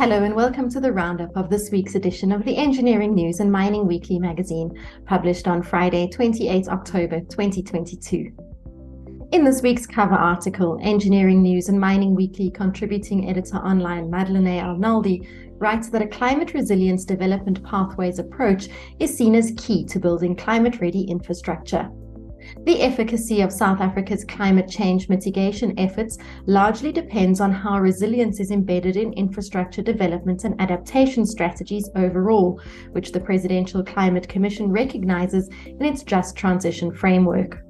Hello and welcome to the roundup of this week's edition of the Engineering News and Mining Weekly magazine, published on Friday, 28 October 2022. In this week's cover article, Engineering News and Mining Weekly contributing editor online Marleny Arnoldi writes that a climate resilience development pathways approach is seen as key to building climate ready infrastructure. The efficacy of South Africa's climate change mitigation efforts largely depends on how resilience is embedded in infrastructure development and adaptation strategies overall, which the Presidential Climate Commission recognizes in its Just Transition Framework.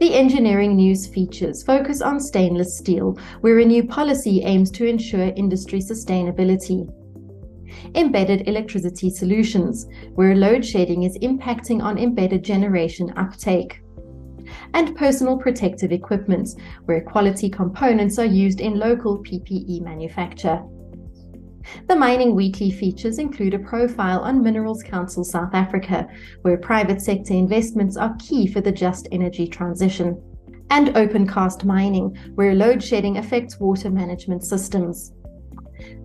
The engineering news features focus on stainless steel, where a new policy aims to ensure industry sustainability. Embedded electricity solutions, where load shedding is impacting on embedded generation uptake and personal protective equipment, where quality components are used in local PPE manufacture. The Mining Weekly features include a profile on Minerals Council South Africa, where private sector investments are key for the just energy transition, and Opencast Mining, where load shedding affects water management systems.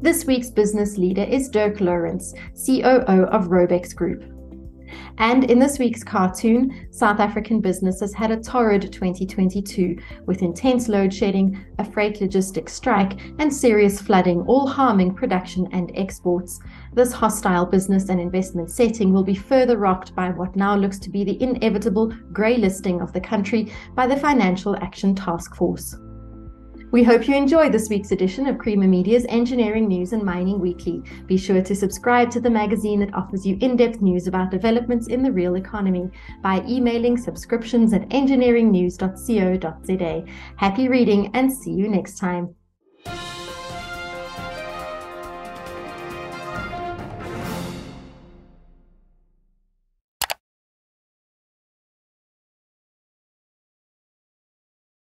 This week's business leader is Dirk Lawrence, COO of Robex Group. And in this week's cartoon, South African businesses had a torrid 2022 with intense load shedding, a freight logistics strike, and serious flooding, all harming production and exports. This hostile business and investment setting will be further rocked by what now looks to be the inevitable grey listing of the country by the Financial Action Task Force. We hope you enjoyed this week's edition of Creamer Media's Engineering News and Mining Weekly. Be sure to subscribe to the magazine that offers you in depth news about developments in the real economy by emailing subscriptions at engineeringnews.co.za. Happy reading and see you next time.